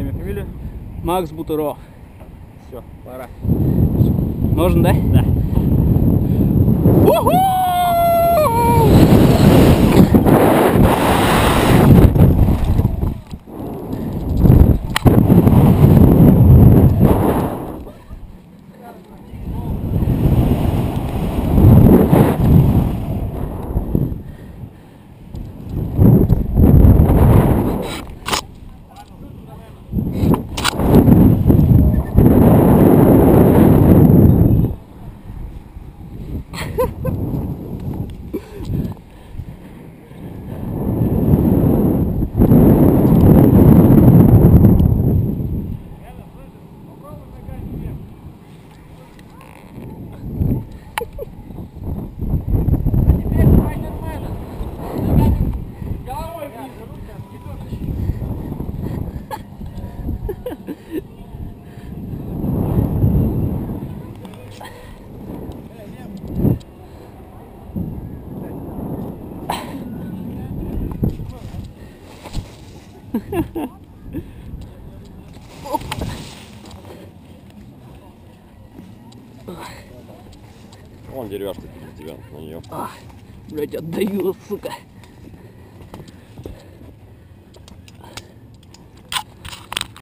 имя, фамилию? Макс Бутуро. Все, пора. Можно, да? Да. У-ху! Ha ha ha! Вон деревяшка тебя на нее. Блять, отдаю, сука.